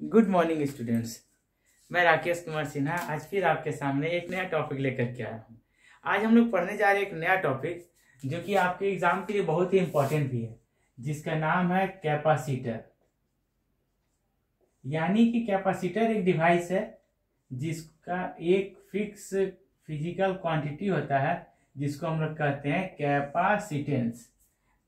Good morning students मैं राकेश कुमार सिन्हा आज फिर आपके सामने एक नया टॉपिक लेकर के आया हूँ। आज हम लोग पढ़ने जा रहे हैं एक नया टॉपिक जो कि आपके एग्ज़ाम के लिए बहुत ही इम्पोर्टेंट भी है, जिसका नाम है कैपेसिटर यानी कि कैपेसिटर एक डिवाइस है, जिसका एक फिक्स फ़िज़िकल क्वांटिटी होता है, जिसको हम लोग कहते हैं कैपासिटेंस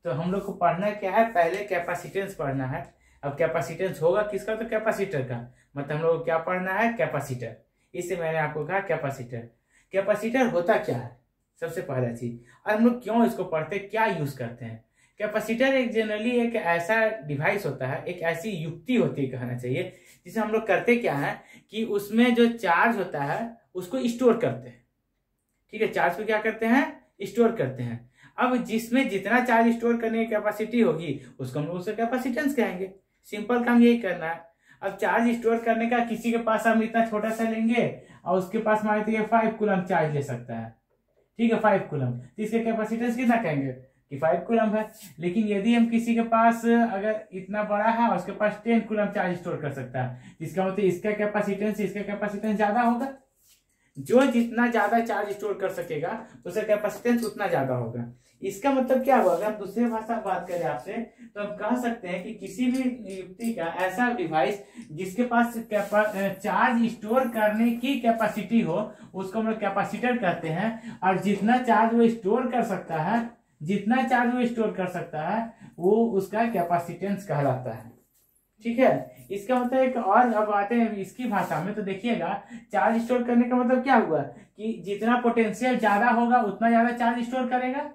तो हम लोग को पढ़ना क्या है? पहले कैपेसिटेंस पढ़ना है। अब कैपेसिटेंस होगा किसका? तो कैपेसिटर का। मतलब हम लोग को क्या पढ़ना है? कैपेसिटर इससे मैंने आपको कहा कैपेसिटर कैपेसिटर होता क्या है? सबसे पहला चीज़। और हम लोग क्यों इसको पढ़ते क्या यूज़ करते हैं? कैपेसिटर एक जनरली एक ऐसा डिवाइस होता है, एक ऐसी युक्ति होती है कहना चाहिए, जिसे हम लोग करते क्या है कि उसमें जो चार्ज होता है, उसको स्टोर करते हैं। ठीक है चार्ज को क्या करते हैं? स्टोर करते हैं। अब जिसमें जितना चार्ज स्टोर करने की कैपेसिटी होगी, उसको हम लोग उसका कैपेसिटेंस कहेंगे। सिंपल काम यही करना है। अब चार्ज स्टोर करने का किसी के पास हम इतना छोटा सा लेंगे और उसके पास मान लीजिए फाइव कुलम चार्ज ले सकता है। ठीक है फाइव कुलम तो इसके कैपेसिटेंस कितना कहेंगे? कि फाइव कुलम है। लेकिन यदि हम किसी के पास अगर इतना बड़ा है उसके पास टेन कुलम चार्ज स्टोर कर सकता है इसका मतलब इसका कैपेसिटेंस इसका कैपेसिटेंस ज़्यादा होगा। जो जितना ज़्यादा चार्ज स्टोर कर सकेगा, उसका कैपेसिटेंस उतना ज़्यादा होगा। इसका मतलब क्या हुआ? अगर हम दूसरे भाषा में बात करें आपसे तो हम कह सकते हैं कि किसी भी युक्ति का ऐसा डिवाइस जिसके पास चार्ज स्टोर करने की कैपेसिटी हो, उसको हम लोग कैपेसिटर कहते हैं। और जितना चार्ज वो स्टोर कर सकता है, जितना चार्ज वो स्टोर कर सकता है, वो उसका कैपेसिटेंस कहलाता है। ठीक है? इसका मतलब एक और अब आते हैं इसकी भाषा में। तो देखिएगा चार्ज स्टोर करने का मतलब क्या हुआ? कि जितना पोटेंशियल ज़्यादा होगा, उतना ज़्यादा चार्ज स्टोर करेगा।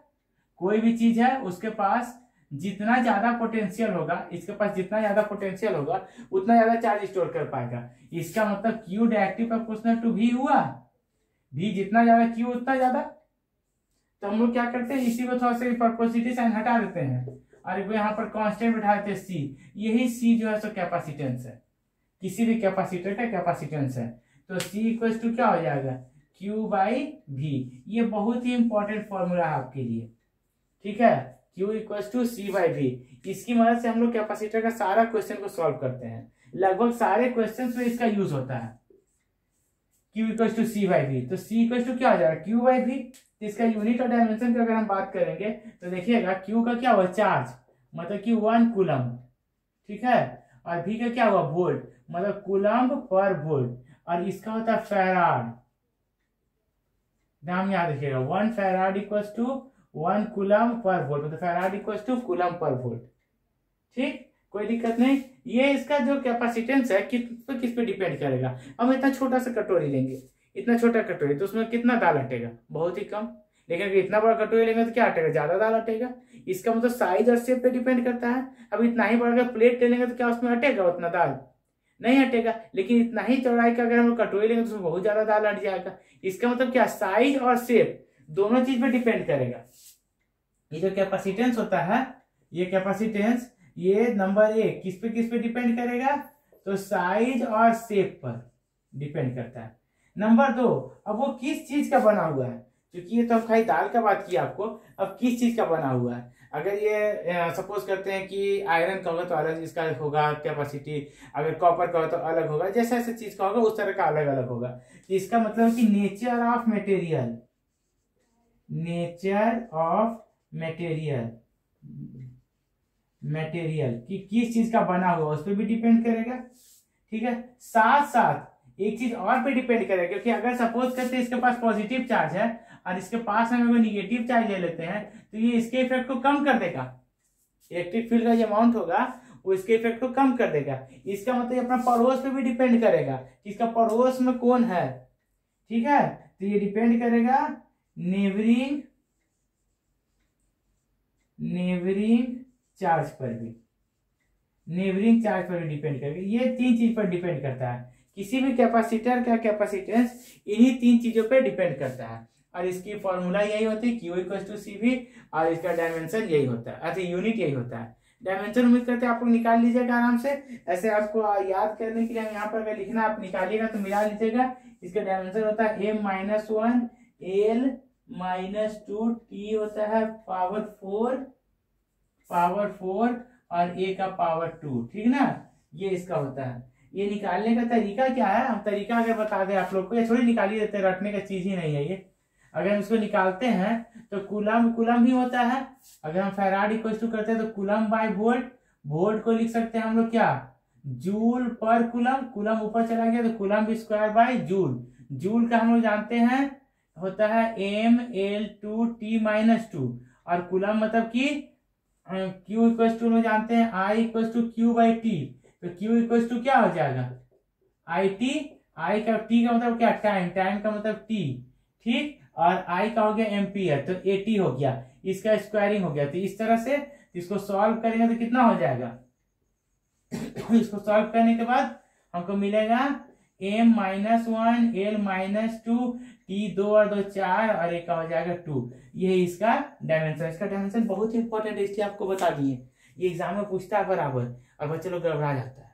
कोई भी चीज़ है, उसके पास जितना ज़्यादा पोटेंशियल होगा, इसके पास जितना ज़्यादा पोटेंशियल होगा, उतना ज़्यादा चार्ज स्टोर कर पाएगा। इसका मतलब क्यू डायरेक्टिव क्वेश्चन टू भी हुआ। भी जितना ज़्यादा क्यू उतना ज़्यादा। तो हम लोग क्या करते हैं, इसी को थोड़ा सा साइन हटा देते हैं। और यहाँ पर कांस्टेंट बैठा देते हैं सी यही सी जो है, सो कैपेसिटेंस है। किसी भी कैपेसिटर का कैपेसिटेंस है। तो सी इक्वल टू क्या हो जाएगा? क्यू बाई भी ये बहुत ही इंपॉर्टेंट फॉर्मूला है आपके लिए। ठीक है? Q equal to C by V इसकी मदद से हम लोग कैपेसिटर का सारा क्वेश्चन को सॉल्व करते हैं। लगभग सारे क्वेश्चन में इसका यूज़ होता है। Q equal to C by V तो C इक्वल टू क्या हो जाएगा Q बाई वी इसका यूनिट और डायमेंशन की अगर हम बात करेंगे तो देखिएगा क्यू का क्या हुआ? चार्ज मतलब कि वन कुलम ठीक है? और भी का क्या हुआ? वोल्ट मतलब कुलम पर वोल्ट और इसका होता है फेराड नाम याद रखिएगा। One farad equal to one coulomb per volt मतलब farad equal to coulomb per volt. ठीक? कोई दिक्कत नहीं। ये इसका जो कैपेसिटेंस है किस पे किस पे डिपेंड करेगा? हम इतना छोटा सा कटोरी लेंगे। इतना छोटा कटोरी तो उसमें कितना दाल हटेगा? बहुत ही कम। लेकिन अगर इतना बड़ा कटोरी लेंगे तो क्या हटेगा? ज़्यादा दाल हटेगा। इसका मतलब साइज़ और शेप पे डिपेंड करता है। अब इतना ही बड़ा अगर प्लेट ले लेंगे तो क्या उसमें हटेगा उतना दाल? नहीं हटेगा। लेकिन इतना ही चौड़ाई का अगर हम कटोरी लेंगे तो उसमें बहुत ज़्यादा दाल हट जाएगा। इसका मतलब क्या? साइज़ और शेप दोनों चीज़ पे डिपेंड करेगा। ये जो कैपेसिटेंस होता है, ये कैपेसिटेंस ये नंबर एक, किस पे किस पे डिपेंड करेगा? तो साइज़ और शेप पर डिपेंड करता है। नंबर दो, अब वो किस चीज़ का बना हुआ है? क्योंकि ये तो खाली दाल का बात किया आपको, अब किस चीज़ का बना हुआ है? अगर ये सपोज़ करते हैं कि आयरन का होगा तो अलग, इसका होगा कैपेसिटी अगर कॉपर का होगा तो अलग होगा जैसे जैसे चीज़ का होगा, उस तरह का अलग अलग होगा। इसका मतलब कि nature of material nature of material. Material कि किस चीज़ का बना हुआ, उस पर भी डिपेंड करेगा, ठीक है? साथ साथ एक चीज़ और पे डिपेंड करेगा, क्योंकि अगर सपोज़ करते इसके पास पॉजिटिव चार्ज है और इसके पास हम अगर निगेटिव चार्ज ले लेते हैं तो ये इसके इफ़ेक्ट को कम कर देगा। इलेक्ट्रिक फ़ील्ड का जो अमाउंट होगा, वो इसके इफ़ेक्ट को कम कर देगा। इसका मतलब अपना पड़ोस पे भी डिपेंड करेगा इसका पड़ोस में कौन है, ठीक है? तो ये डिपेंड करेगा नेबरिंग नेबरिंग चार्ज पर भी। नेबरिंग चार्ज पर भी डिपेंड करेगा। ये तीन चीज़ पर डिपेंड करता है। किसी भी कैपेसिटर का कैपेसिटेंस इन्हीं तीन चीज़ों पर डिपेंड करता है। और इसकी फॉर्मूला यही होती है क्यू इक्वल टू सी भी और इसका डायमेंशन यही होता है। अच्छा यूनिट यही होता है। डायमेंशन उम्मीद करते हैं आप लोग निकाल लीजिएगा आराम से। ऐसे आपको याद करने के लिए हम यहाँ पर अगर लिखना आप निकालिएगा तो मिला लीजिएगा। इसका डायमेंशन होता है M minus one L minus two T होता है पावर फोर पावर फोर और ए का पावर टू, ठीक ना? ये इसका होता है। ये निकालने का तरीका क्या है? हम तरीका अगर बता दें आप लोग को, ये थोड़ी निकाली देते हैं रटने का चीज़ ही नहीं है ये। अगर हम इसको निकालते हैं तो कुलम कुलम भी होता है। अगर हम फैराड इक्वल टू करते हैं तो कुलम बाय वोल्ट वोल्ट को लिख सकते हैं हम लोग क्या? जूल पर कुलम कुलम ऊपर चला गया तो coulomb square by joule. Joule का हम लोग जानते हैं होता है M L two T minus two और कुलम मतलब कि क्यू इक्वल टू लोग जानते हैं I equal to Q by T तो क्यू इक्वल टू क्या हो जाएगा? आई टी आई का टी का मतलब क्या? टाइम टाइम का मतलब टी ठीक? और आई का हो गया एम्पियर तो ए टी हो गया. इसका स्क्वायरिंग हो गया. तो इस तरह से इसको सॉल्व करेंगे तो कितना हो जाएगा? इसको सॉल्व करने के बाद हमको मिलेगा M minus one L minus two T दो और दो चार और एक का हो जाएगा टू ये इसका डायमेंशन इसका डायमेंशन बहुत ही इंपॉर्टेंट है, इसलिए आपको बता दिए. ये एग्ज़ाम में पूछता है बराबर. और बच्चे लोग गड़बड़ा जाता है.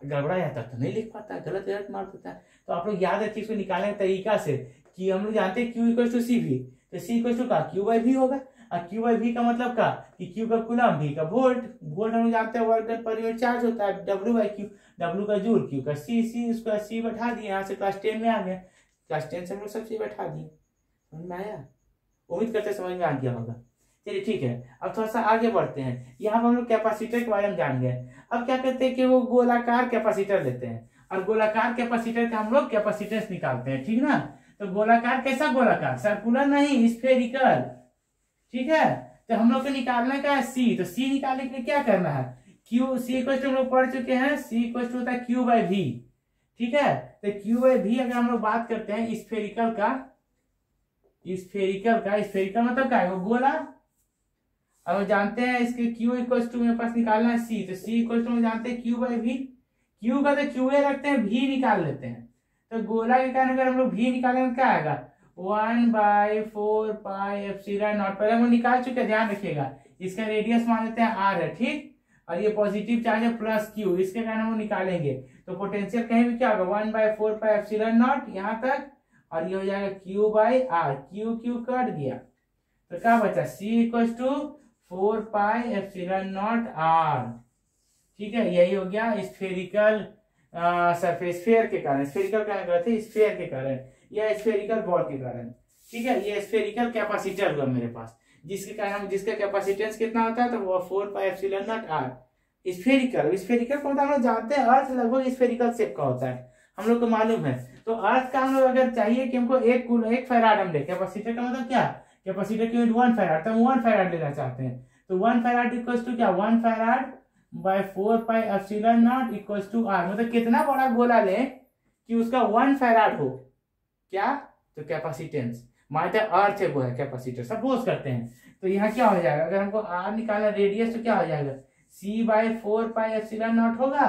गड़बड़ा जाता है तो नहीं लिख पाता, गलत गलत मार देता है. तो आप लोग याद रखिए, इसको निकालने का तरीका से कि हम लोग जानते हैं क्यू इक्वल टू सी भी तो सी इक्वल टू का क्यू बाई भी होगा. क्यू बाई भी का मतलब का? कि क्यू का कुलम भी का वोल्ट वोल्ट हम जानते हैं वर्ग पर यूनिट चार्ज होता है डब्ल्यू बाई क्यू डब्ल्यू का जूल क्यू का सी सी उसका सी बैठा दिए, यहाँ से क्लास टेन में आ गया। क्लास टेन से हम लोग सब चीज़ बैठा दिए। समझ में आया? उम्मीद करते समझ में आ गया होगा। चलिए ठीक है, अब थोड़ा सा आगे बढ़ते हैं। यहाँ पर हम लोग कैपेसिटर के बारे में जान गए। अब क्या करते हैं कि वो गोलाकार कैपेसिटर लेते हैं। और गोलाकार कैपेसिटर का हम लोग कैपेसिटेंस निकालते हैं, ठीक ना? तो गोलाकार कैसा गोलाकार? सर्कुलर नहीं स्फेरिकल ठीक है? तो हम लोग को निकालना क्या है? सी तो सी निकालने के लिए क्या करना है? क्यू सी इक्वल हम लोग पढ़ चुके हैं। सी इक्वल होता है क्यू बाई भी ठीक है? तो क्यू बाई भी अगर हम लोग बात करते हैं स्फेरिकल का स्फेरिकल का स्फेरिकल मतलब क्या है? वो गोला? अब हम जानते हैं इसके क्यू इक्वल टू मेरे पास निकालना है सी तो सी इक्वल टू जानते हैं क्यू बाई भी क्यू का तो क्यू ए रखते हैं भी निकाल लेते हैं। तो गोला के कारण अगर हम लोग भी निकालेंगे, क्या आएगा? One by four pi F naught पहले हम निकाल चुके ध्यान रखिएगा। इसका रेडियस मान लेते हैं आर है, ठीक? और ये पॉजिटिव चार्ज है प्लस क्यू इसके कारण हम निकालेंगे। तो पोटेंशियल कहीं भी क्या होगा? One by four pi F naught यहाँ तक। और ये हो जाएगा Q by R Q Q cut गया। तो क्या बचा? C equal to four pi F naught R ठीक है, यही हो गया स्फेरिकल सरफेस फेयर के कारण। स्फेरिकल कहने गए थे स्फेयर के कारण। या स्फेरिकल बॉल के कारण। ठीक है? ये स्फेरिकल कैपेसिटर हुआ मेरे पास। जिसके कारण जिसका कैपेसिटेंस कितना होता है? तो वो four pi epsilon naught R spherical spherical को हम लोग जानते हैं अर्थ लगभग स्फेरिकल शेप का होता है। हम लोग को मालूम है। तो अर्थ का हम लोग अगर चाहिए कि हमको एक कुल एक फैराड हम ले। कैपेसिटर का मतलब क्या? कैपेसिटर की वन फैराड तो हम वन फैराड लेना चाहते हैं। तो वन फैराड इक्वल्स टू क्या? One farad by four pi epsilon naught equals to R मतलब कितना बड़ा गोला ले कि उसका वन फैराड हो। क्या? तो कैपेसिटेंस मानते अर्थ है वो है कैपेसिटर सपोज़ करते हैं. तो यहाँ क्या हो जाएगा? अगर हमको आर निकालना रेडियस तो क्या हो जाएगा? C by four pi epsilon naught होगा.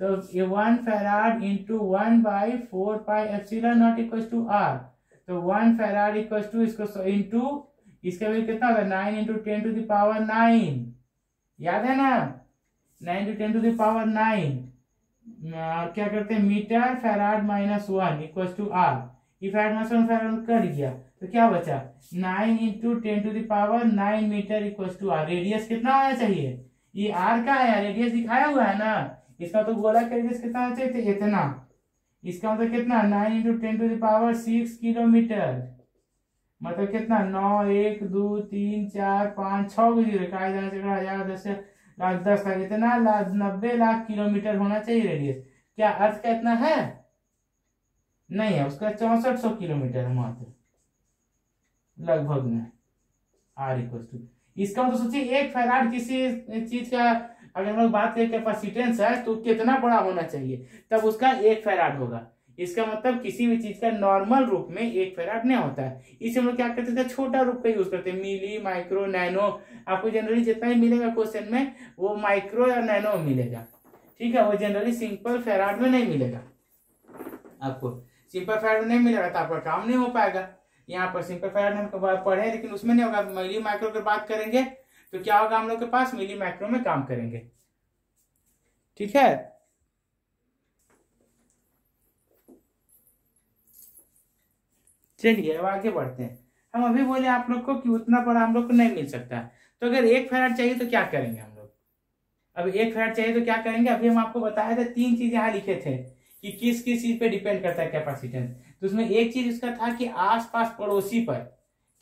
तो ये one farad into one by four pi epsilon naught equal to R तो वन फेराड इक्वल टू इसको इंटू इसका भी कितना होगा? Nine into ten to the power nine याद है ना? Nine to ten to the power nine क्या करते हैं? Metre farad minus one equal to R if add minus कर दिया तो क्या बचा? Nine into ten to the power nine metre equal to R radius कितना होना चाहिए? ये आर का है रेडियस दिखाया हुआ है ना? इसका तो गोला का रेडियस कितना होना चाहिए? इतना। इसका मतलब कितना? Nine into ten to the power six kilometre मतलब कितना? नौ, एक, दो, तीन, चार, पाँच छः को का हज़ार, दस, लाख दस, लाख, इतना लाख, नब्बे लाख किलोमीटर होना चाहिए रेडियस क्या अर्थ का इतना है? नहीं है, उसका चौसठ सौ किलोमीटर है मात्र। लगभग में। आर इक्वल टू इसका मतलब सोचिए, एक फैराड किसी चीज़ का अगर हम लोग बात करें कैपेसिटेंस है तो कितना बड़ा होना चाहिए, तब उसका एक फैराड होगा। इसका मतलब किसी भी चीज़ का नॉर्मल रूप में एक फेराड नहीं होता है। इसे हम लोग क्या करते थे? छोटा रूप का यूज़ करते हैं। मिली माइक्रो नैनो आपको जनरली जितना ही मिलेगा क्वेश्चन में, वो माइक्रो या नैनो मिलेगा। ठीक है? वो जनरली सिंपल फेराड में नहीं मिलेगा। आपको सिंपल फेराड में नहीं मिलेगा तो आपका काम नहीं हो पाएगा। यहाँ पर सिंपल फेराड हम पढ़े, लेकिन उसमें नहीं होगा। मिली माइक्रो की बात करेंगे तो क्या होगा हम लोग के पास? मिली माइक्रो में काम करेंगे। ठीक है? चलिए, अब आगे बढ़ते हैं। हम अभी बोले आप लोग को कि उतना बड़ा हम लोग को नहीं मिल सकता। तो अगर एक फेराड चाहिए तो क्या करेंगे हम लोग? अब एक फैराड चाहिए तो क्या करेंगे? अभी हम आपको बताया था, तीन चीज़ यहाँ लिखे थे। कि किस किस चीज़ पे डिपेंड करता है कैपेसिटेंस तो उसमें एक चीज़ उसका था कि आसपास पड़ोसी पर,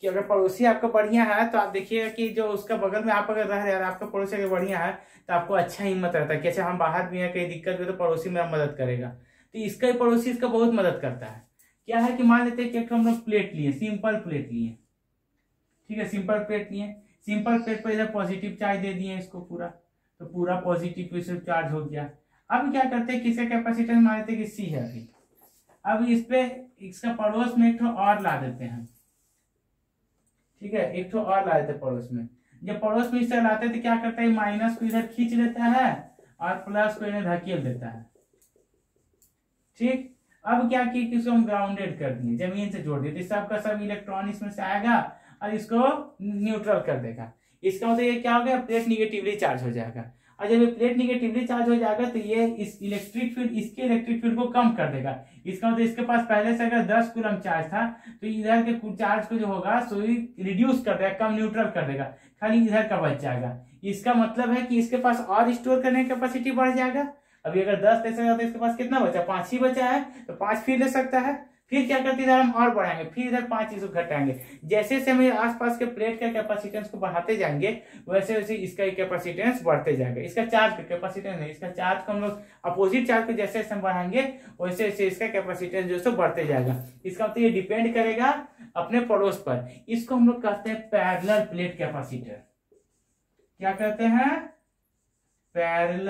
कि अगर पड़ोसी आपका बढ़िया है तो आप देखिएगा कि जो उसका बगल में आप अगर रह रहे हैं आपका पड़ोसी अगर बढ़िया है तो आपको अच्छा हिम्मत रहता है कि अच्छा हम बाहर भी हैं, कहीं दिक्कत हुई तो पड़ोसी मेरा मदद करेगा। तो इसका पड़ोसी इसका बहुत मदद करता है। क्या है कि मान लेते हैं कि हम लोग प्लेट लिए सिंपल प्लेट लिए। ठीक है सिंपल प्लेट लिए। सिंपल प्लेट पर इधर पॉजिटिव चार्ज दे दिए इसको पूरा। तो पूरा पॉजिटिव चार्ज हो गया। अब क्या करते हैं? किसका कैपेसिटेंस मान लेते हैं कि सी है अभी? अब इस पे इसका पड़ोस में एक और ला देते हैं। ठीक है? एक तो और ला देते पड़ोस में। जब पड़ोस में इसे लाते तो क्या करता है? माइनस को इधर खींच लेता है और प्लस को इधर धकेल देता है। ठीक? अब क्या किया? कि इसको हम ग्राउंडेड कर दिए? ज़मीन से जोड़ दिए। तो सब सब इलेक्ट्रॉन इसमें से आएगा और इसको न्यूट्रल कर देगा। इसका मतलब ये क्या हो गया? प्लेट निगेटिवली चार्ज हो जाएगा। और जब ये प्लेट निगेटिवली चार्ज हो जाएगा तो ये इस इलेक्ट्रिक फ़ील्ड इसके इलेक्ट्रिक फ़ील्ड को कम कर देगा। इसका मतलब इसके पास पहले से अगर 10 कूलम चार्ज था तो इधर के चार्ज को जो होगा, सो रिड्यूस कर देगा, कम न्यूट्रल कर देगा। खाली इधर का बच जाएगा। इसका मतलब है कि इसके पास और स्टोर करने की कैपेसिटी बढ़ जाएगा। अभी अगर दस ले सकता तो इसके पास कितना बचा? पाँच ही बचा है। तो पाँच फिर ले सकता है। फिर क्या करते इधर हम और बढ़ाएँगे, फिर इधर पाँच चीज़ घटाएँगे। जैसे जैसे हम आसपास के प्लेट के कैपेसिटेंस को बढ़ाते जाएँगे, वैसे वैसे इसका कैपेसिटेंस बढ़ते जाएगा। इसका चार्ज का कैपेसिटेंस नहीं, इसका चार्ज को हम लोग अपोजिट चार्ज को जैसे जैसे हम बढ़ाएँगे, वैसे वैसे इसका कैपेसिटेंस जो है बढ़ते जाएगा। इसका मतलब ये डिपेंड करेगा अपने पड़ोस पर। इसको हम लोग कहते हैं पैरल प्लेट कैपेसिटर क्या कहते हैं? Parallel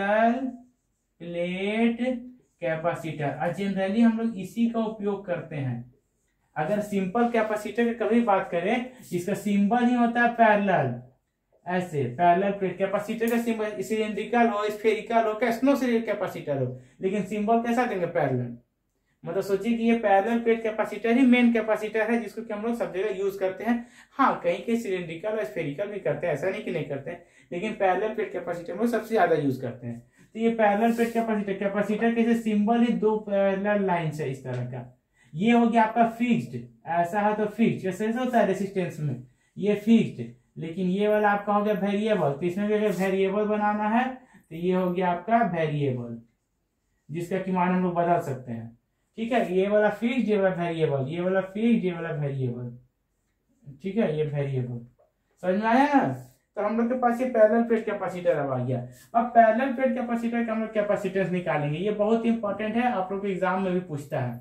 plate capacitor. और जनरली हम लोग इसी का उपयोग करते हैं। अगर सिंपल कैपेसिटर की कभी बात करें, इसका सिंबल ही होता है पैरेलल ऐसे पैरेलल प्लेट कैपेसिटर का सिंबल सिलेंड्रिकल हो स्फेरिकल हो, कैस्नो कैपेसिटर हो। लेकिन सिंबल कैसा देंगे पैरेलल मतलब सोचिए कि ये पैरेलल प्लेट कैपेसिटर ही मेन कैपेसिटर है, जिसको कि हम लोग सब जगह यूज़ करते हैं। हाँ कहीं कहीं सिलेंड्रिकल और स्फेरिकल भी करते हैं, ऐसा नहीं कि नहीं करते हैं। लेकिन पैरेलल प्लेट कैपेसिटर में सबसे ज़्यादा यूज़ करते हैं। तो ये पैरेलल प्लेट कैपेसिटर कैपेसिटर के सिंबल ही दो पैरेलल लाइंस है इस तरह का। ये हो गया आपका फिक्स्ड ऐसा है तो फिक्स्ड जैसे होता है रेसिस्टेंस में। ये फिक्स्ड लेकिन ये वाला आपका हो गया वेरिएबल तो इसमें भी अगर वेरिएबल बनाना है? तो ये हो गया आपका वेरिएबल जिसका कि मान हम लोग बदल सकते हैं। ठीक है? ये वाला फिक्स ये वाला वेरिएबल ये वाला फिक्स ये वाला वेरिएबल ठीक है? ये वेरिएबल समझ में आया? ना तो हम लोग के पास ये पैरेलल प्लेट कैपेसिटर अब आ गया। अब पैरेलल प्लेट कैपेसिटर का हम लोग कैपेसिटेंस निकालेंगे। ये बहुत इंपॉर्टेंट है, आप लोग को एग्ज़ाम में भी पूछता है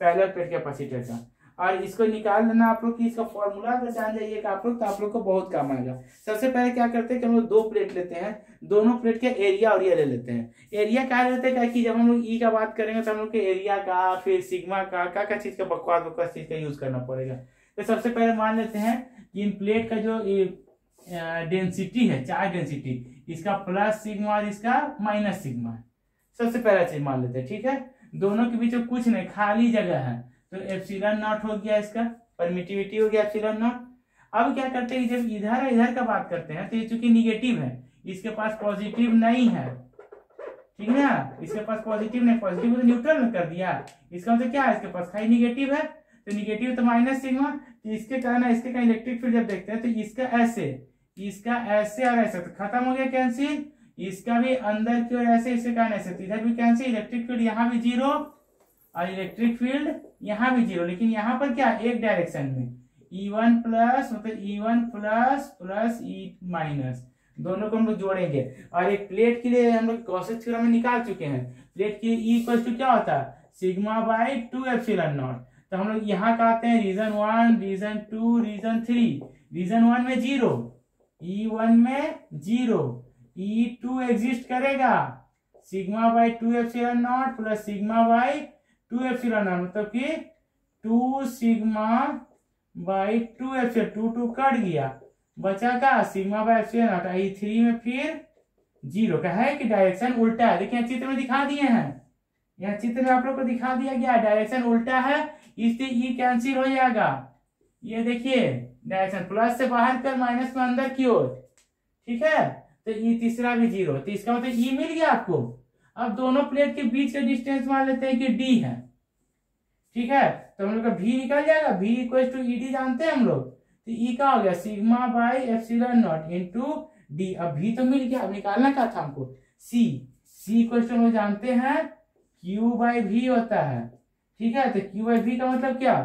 पैरेलल प्लेट कैपेसिटर का। और इसको निकाल देना आप लोग की, इसका फॉर्मूला अगर जान जाइएगा आप लोग तो आप लोग को बहुत काम आएगा। सबसे पहले क्या करते हैं कि हम लोग दो प्लेट लेते हैं। दोनों प्लेट के एरिया और ये ले लेते हैं। एरिया क्या लेते हैं? कि जब हम लोग ई e का बात करेंगे तो हम लोग के एरिया का, फिर सिग्मा का, क्या क्या चीज़ का, बकवास बकवास चीज़ का यूज़ करना पड़ेगा। तो सबसे पहले मान लेते हैं कि इन प्लेट का जो डेंसिटी है चार्ज डेंसिटी इसका प्लस सिग्मा और इसका माइनस सिग्मा सबसे पहला चीज़ मान लेते हैं, ठीक है? दोनों के बीच में कुछ नहीं, खाली जगह है। तो एप्सिलॉन नॉट हो गया इसका परमिटिविटी हो गया एप्सिलॉन नॉट अब क्या करते हैं, जब इधर इधर का बात करते हैं तो ये चूँकि निगेटिव है, इसके पास पॉजिटिव नहीं है। ठीक है इसके पास पॉजिटिव नहीं पॉजिटिव तो न्यूट्रल कर दिया। इसका मतलब क्या है? इसके पास खाली निगेटिव है। तो निगेटिव तो माइनस सिग्मा तो इसके कारण, इसके का इलेक्ट्रिक फ़ील्ड जब देखते हैं तो इसका ऐसे। इसका ऐसे और ऐसे तो खत्म हो गया कैंसिल इसका भी अंदर की ओर ऐसे इसके कारण ऐसे तो इधर भी कैंसिल इलेक्ट्रिक फ़ील्ड यहाँ भी ज़ीरो और इलेक्ट्रिक फ़ील्ड यहाँ भी ज़ीरो लेकिन यहाँ पर क्या, एक डायरेक्शन में। ई वन प्लस मतलब E one plus plus E minus दोनों को हम लोग जोड़ेंगे। और एक प्लेट के लिए हम लोग कौशिक थ्योरम में निकाल चुके हैं। प्लेट के ई इक्वल टू क्या होता? है sigma by two epsilon naught तो हम लोग यहाँ का आते हैं region one region two region three region one में ज़ीरो ई वन में ज़ीरो ई टू एग्जिस्ट करेगा. Sigma by two epsilon naught plus sigma by two epsilon naught मतलब कि two sigma by two epsilon two two cut गया. बचा का sigma by epsilon naught E three में फिर zero का है कि डायरेक्शन उल्टा है? देखिए चित्र में दिखा दिए हैं. यह चित्र में आप लोग को दिखा दिया गया डायरेक्शन उल्टा है, इससे ई कैंसिल हो जाएगा. ये देखिए डायरेक्शन प्लस से बाहर कर माइनस में अंदर की ओर। ठीक है? तो ये तीसरा भी ज़ीरो तो इसका मतलब ई मिल गया आपको। अब दोनों प्लेट के बीच का डिस्टेंस मान लेते हैं कि डी है। ठीक है? तो हम लोग का भी निकल जाएगा। भी इक्वल टू ई डी जानते हैं हम लोग? तो ई का हो गया sigma by epsilon naught into D अब भी तो मिल गया। अब निकालना क्या था हमको? सी सी क्वेश्चन में जानते हैं क्यू बाई भी होता है। ठीक है? तो क्यू बाई भी का मतलब क्या?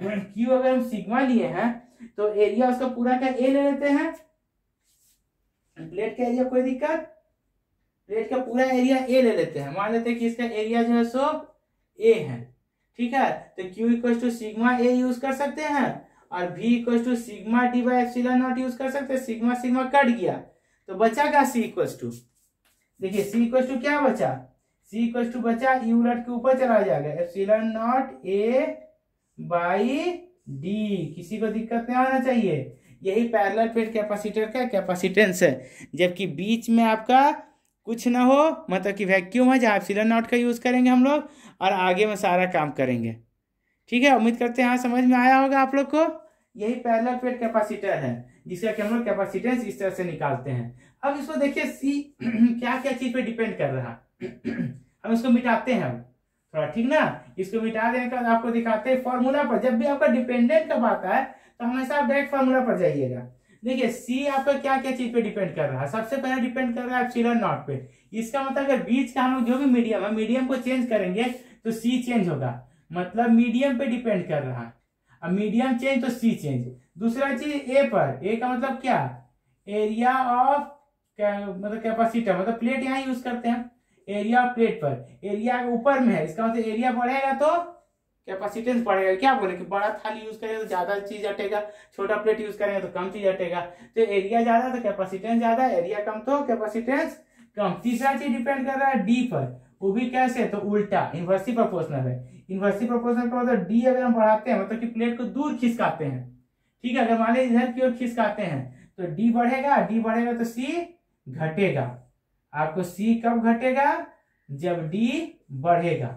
क्यू अगर हम सिग्मा लिए हैं तो एरिया उसका पूरा क्या ए ले लेते हैं। प्लेट का एरिया कोई दिक्कत? प्लेट का पूरा एरिया ए ले लेते हैं। मान लेते हैं कि इसका एरिया जो है सो ए है। ठीक है? तो Q equal to sigma A use कर सकते हैं और V equal to sigma D by epsilon naught use कर सकते हैं। सिग्मा सिग्मा कट गया। तो बचा क्या सी इक्वल टू देखिए सी इक्वल टू क्या बचा? सी इक्वल टू बचा यू उलट के ऊपर चला जाएगा। Epsilon naught A by D किसी को दिक्कत नहीं होना चाहिए। यही पैरेलल प्लेट कैपेसिटर का कैपेसिटेंस है। जबकि बीच में आपका कुछ ना हो मतलब कि वैक्यूम है, जहाँ एप्सिलॉन नॉट का यूज़ करेंगे हम लोग, और आगे में सारा काम करेंगे। ठीक है? उम्मीद करते हैं यहाँ समझ में आया होगा आप लोग को। यही पैरेलल प्लेट कैपेसिटर है जिसका कि हम लोग कैपेसिटेंस इस तरह से निकालते हैं। अब इसको देखिए सी क्या क्या चीज़ पे डिपेंड कर रहा हम इसको मिटाते हैं अब थोड़ा ठीक ना? इसको मिटा देने का आपको दिखाते हैं फॉर्मूला पर। जब भी आपका डिपेंडेंट कब आता है तो हमेशा आप डायरेक्ट फॉर्मूला पर जाइएगा। देखिए सी आपका क्या क्या चीज़ पे डिपेंड कर रहा है? सबसे पहले डिपेंड कर रहा है एप्सिलॉन नॉट पे। इसका मतलब अगर बीच का हम जो भी मीडियम है मीडियम को चेंज करेंगे तो सी चेंज होगा। मतलब मीडियम पे डिपेंड कर रहा है। अब मीडियम चेंज तो सी चेंज दूसरा चीज़ ए पर। ए का मतलब क्या? एरिया ऑफ़ मतलब कैपेसिटर मतलब प्लेट यहाँ यूज़ करते हैं। एरिया प्लेट पर। एरिया ऊपर में है। इसका मतलब एरिया बढ़ेगा तो कैपेसिटेंस बढ़ेगा। क्या बोले कि बड़ा थाली यूज़ करेंगे तो ज़्यादा चीज़ हटेगा, छोटा प्लेट यूज़ करेंगे तो कम चीज़ हटेगा। तो एरिया ज़्यादा तो कैपेसिटेंस ज़्यादा एरिया कम तो कैपेसिटेंस कम। तीसरा चीज़ डिपेंड कर रहा है डी पर। वो भी कैसे? तो उल्टा इन्वर्सी प्रोपोर्शनल है। इन्वर्सी प्रोपोर्शनल का मतलब डी अगर हम बढ़ाते हैं मतलब कि प्लेट को दूर खिसकाते हैं। ठीक है, अगर मान लीजिए इधर की ओर खिसकाते हैं तो डी बढ़ेगा डी बढ़ेगा तो सी घटेगा। आपको सी कब घटेगा? जब डी बढ़ेगा।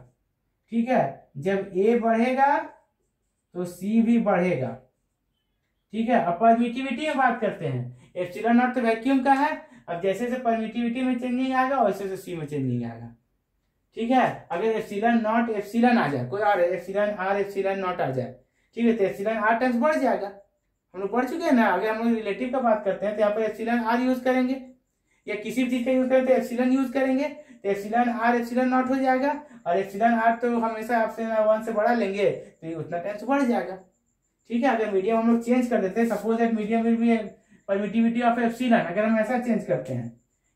ठीक है? जब ए बढ़ेगा तो सी भी बढ़ेगा। ठीक है? अब परमिटिविटी में बात करते हैं। एप्सिलॉन नॉट तो वैक्यूम का है। अब जैसे जैसे परमिटिविटी में चेंजिंग आएगा, वैसे वैसे सी में चेंजिंग आएगा। ठीक है? अगर एप्सिलॉन नॉट एप्सिलॉन आ जाए, कोई और एप्सिलॉन आर एप्सिलॉन नॉट आ जाए, ठीक है? तो एप्सिलॉन आर टाइम्स बढ़ जाएगा। हम लोग बढ़ चुके हैं ना? अगर हम लोग रिलेटिव का बात करते हैं तो यहाँ पर एप्सिलॉन आर यूज़ करेंगे। या किसी भी चीज़ का यूज़ करें तो एप्सिलॉन यूज़ करेंगे। तो एप्सिलॉन आर एप्सिलॉन नॉट हो जाएगा। और एप्सिलॉन आर तो हमेशा आपसे वन से बड़ा लेंगे तो उतना टाइम से बढ़ जाएगा। ठीक है, अगर मीडियम हम लोग चेंज कर देते हैं suppose that medium will be permittivity of epsilon अगर हम ऐसा चेंज करते हैं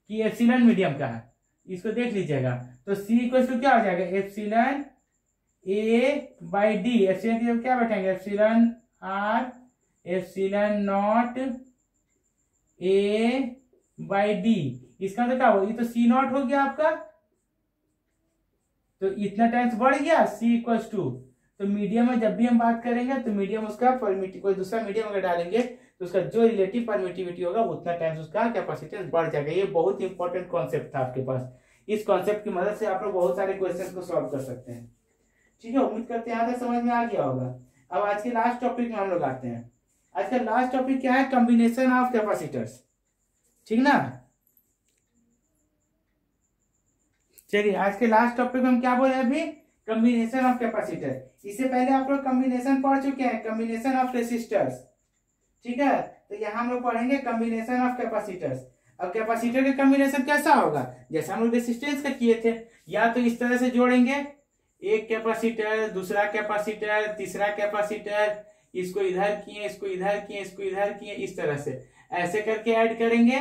कि एप्सिलॉन मीडियम का है, इसको देख लीजिएगा। तो सी इक्वल टू क्या हो जाएगा? Epsilon A by D epsilon क्या बैठेंगे epsilon R epsilon naught A by D. इसका मतलब क्या हो ये तो सी नॉट हो गया आपका। तो इतना टाइम्स बढ़ गया, सी इक्वल्स टू। तो मीडियम में जब भी हम बात करेंगे तो मीडियम उसका परमिटिव कोई दूसरा मीडियम अगर डालेंगे तो उसका जो रिलेटिव परमिटिविटी होगा, उतना टाइम्स उसका कैपेसिटेंस बढ़ जाएगा। ये बहुत इंपॉर्टेंट कॉन्सेप्ट था आपके पास। इस कॉन्सेप्ट की मदद से आप लोग बहुत सारे क्वेश्चन को सॉल्व कर सकते हैं। ठीक है, उम्मीद करते हैं समझ में आ गया होगा। अब आज के लास्ट टॉपिक में हम लोग आते हैं। आज का लास्ट टॉपिक क्या है? कॉम्बिनेशन ऑफ़ कैपेसिटर्स ठीक ना? चलिए, आज के लास्ट टॉपिक हम क्या बोले अभी? कॉम्बिनेशन ऑफ़ कैपेसिटर इससे पहले आप लोग कम्बिनेशन पढ़ चुके हैं कम्बिनेशन ऑफ़ रेसिस्टर्स ठीक है? तो यहाँ हम लोग पढ़ेंगे कॉम्बिनेशन ऑफ़ कैपेसिटर्स अब कैपेसिटर का कम्बिनेशन कैसा होगा? जैसे हम लोग रेसिस्टेंस का किए थे, या तो इस तरह से जोड़ेंगे। एक कैपेसिटर दूसरा कैपेसिटर तीसरा कैपेसिटर इसको इधर किए, इसको इधर किए, इसको इधर किए, इस तरह से। ऐसे करके ऐड करेंगे।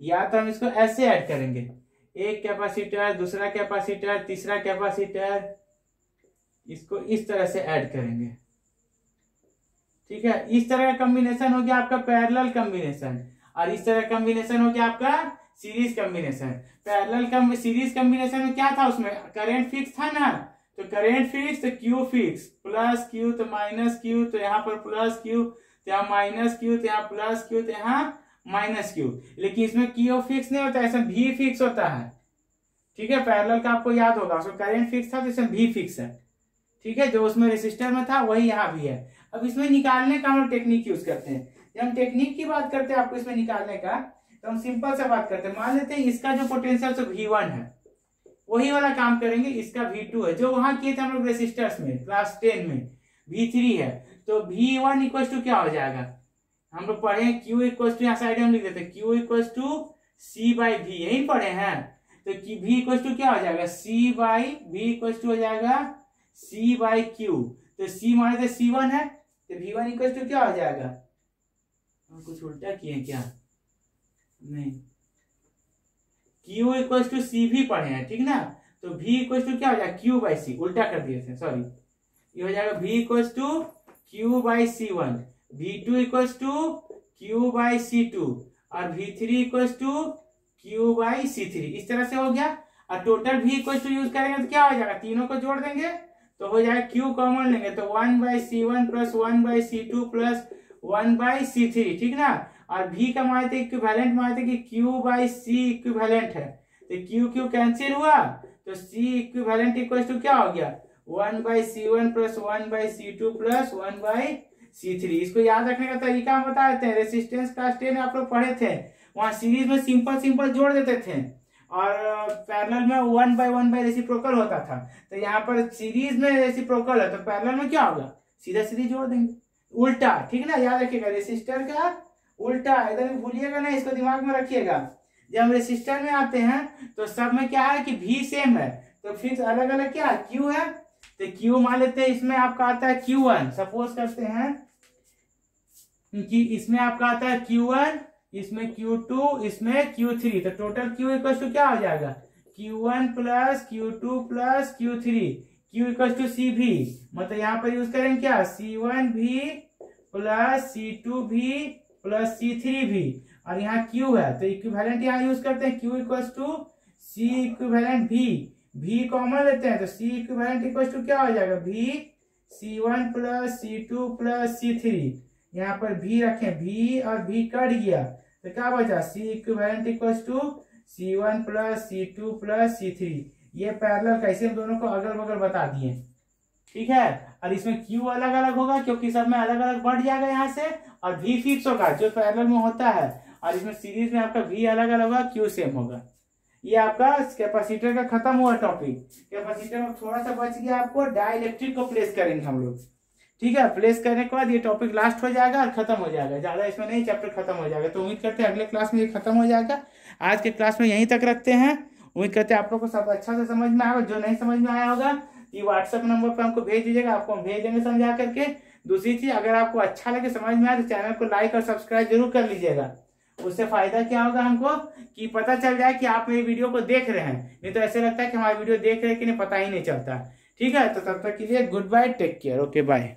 या तो हम इसको ऐसे ऐड करेंगे। एक कैपेसिटर दूसरा कैपेसिटर तीसरा कैपेसिटर इसको इस तरह से ऐड करेंगे। ठीक है? इस तरह का कॉम्बिनेशन हो गया आपका पैरेलल कॉम्बिनेशन और इस तरह कॉम्बिनेशन हो गया आपका series combination parallel cum series combination में क्या था उसमें? करेंट फिक्स था ना? तो करेंट फिक्स तो क्यू फिक्स प्लस क्यू तो माइनस क्यू तो यहाँ पर प्लस क्यू तो यहाँ माइनस क्यू तो यहाँ प्लस क्यू तो यहाँ माइनस क्यू लेकिन इसमें क्यू फिक्स नहीं होता ऐसा भी फिक्स होता है। ठीक है, पैरेलल का आपको याद होगा, उसमें करेंट फिक्स था तो इसमें भी फिक्स है। ठीक है, जो उसमें रेसिस्टर में था, वही यहाँ भी है। अब इसमें निकालने का हम टेक्निक यूज़ करते हैं। जब हम टेक्निक की बात करते हैं, आपको इसमें निकालने का तो हम सिंपल से बात करते हैं। मान लेते हैं, इसका जो पोटेंशियल तो वी वन है, वही वाला काम करेंगे, इसका वी टू है। जो वहाँ किए थे हम लोग रेसिस्टर्स में क्लास टेन में वी थ्री है। तो वी वन इक्वल टू क्या हो जाएगा? हम लोग पढ़े हैं क्यू इक्वल टू यहाँ साइड में लिख देते Q equal to C by V यही पढ़े हैं। तो वी इक्वल टू क्या हो जाएगा? C by V equal to हो जाएगा सी बाई क्यू तो सी माने तो सी वन है तो वी वन इक्वल टू क्या हो जाएगा? हम कुछ उल्टा किए क्या? नहीं। क्यू इक्वल टू सी भी पढ़े हैं, ठीक ना? तो v इक्वल टू क्या हो जाएगा? क्यू बाई सी उल्टा कर दिए थे सॉरी ये हो जाएगा v equal to Q by C one V two equal to Q by C two और V three equal to Q by C three इस तरह से हो गया। और total v equal to use करेंगे तो क्या हो जाएगा? तीनों को जोड़ देंगे तो हो जाएगा q कॉमन लेंगे तो one by C one plus one by C two plus one by C three ठीक ना? और v का मान थे इक्विवेलेंट मान थे कि q बाई सी इक्विवेलेंट है। तो क्यू क्यू कैंसिल हुआ? तो c इक्विवेलेंट इक्वल टू क्या हो गया? One by C one plus one by C two plus one by C three इसको याद रखने का तरीका हम बता देते हैं। रेसिस्टेंस का स्टेन आप लोग पढ़े थे, वहाँ सीरीज़ में सिंपल सिंपल जोड़ देते थे। और पैरेलल में one by one by reciprocal होता था। तो यहाँ पर सीरीज़ में रेसिप्रोकल है तो पैरेलल में क्या होगा? सीधा सीधी जोड़ देंगे। उल्टा, ठीक ना? याद रखिएगा रेसिस्टर का उल्टा एकदम भूलिएगा ना, इसको दिमाग में रखिएगा। जब हम रेसिस्टर में आते हैं तो सब में क्या है कि भी सेम है। तो फिर अलग अलग क्या? क्यू है। तो क्यू मान लेते हैं, इसमें आपका आता है क्यू वन सपोज़ करते हैं कि इसमें आपका आता है क्यू वन इसमें क्यू टू इसमें क्यू थ्री तो टोटल क्यू इक्वल टू क्या हो जाएगा? Q one plus Q two plus Q three Q equal to C भी। मतलब यहाँ पर यूज़ करेंगे क्या? सी वन भी प्लस सी टू भी प्लस सी थ्री भी। और यहाँ क्यू है तो इक्विवेलेंट यहाँ यूज़ करते हैं। Q equal to C equivalent भी भी कॉमन लेते हैं तो सी इक्विवेलेंट इक्वल टू क्या हो जाएगा? भी C one plus C two plus C three यहाँ पर भी रखें भी और भी कट गया। तो क्या बचा? C equivalent equal to C one plus C two plus C three ये पैरेलल कैसे हम दोनों को अगल बगल बता दिए? ठीक है? और इसमें क्यू अलग अलग होगा क्योंकि सब में अलग अलग बढ़ जाएगा यहाँ से, और भी फिक्स होगा, जो पैरेलल में होता है। और इसमें सीरीज़ में आपका भी अलग अलग होगा क्यू सेम होगा। ये आपका कैपेसिटर का खत्म हुआ टॉपिक कैपेसिटर में थोड़ा सा बच गया आपको डाइलेक्ट्रिक को प्लेस करेंगे हम लोग। ठीक है प्लेस करने के बाद ये टॉपिक लास्ट हो जाएगा और खत्म हो जाएगा। ज़्यादा इसमें नहीं चैप्टर खत्म हो जाएगा। तो उम्मीद करते हैं अगले क्लास में ये खत्म हो जाएगा। आज के क्लास में यहीं तक रखते हैं। उम्मीद करते हैं आप लोग को सब अच्छा से समझ में आएगा। जो नहीं समझ में आया होगा, ये व्हाट्सएप नंबर पर हमको भेज दीजिएगा। आपको हम भेज देंगे समझा करके। दूसरी चीज़, अगर आपको अच्छा लगे समझ में आए तो चैनल को लाइक और सब्सक्राइब ज़रूर कर लीजिएगा। उससे फ़ायदा क्या होगा हमको? कि पता चल जाए कि आप मेरी वीडियो को देख रहे हैं। नहीं तो ऐसे लगता है कि हमारी वीडियो देख रहे हैं कि नहीं, पता ही नहीं चलता। ठीक है तो तब तक के लिए goodbye take care okay bye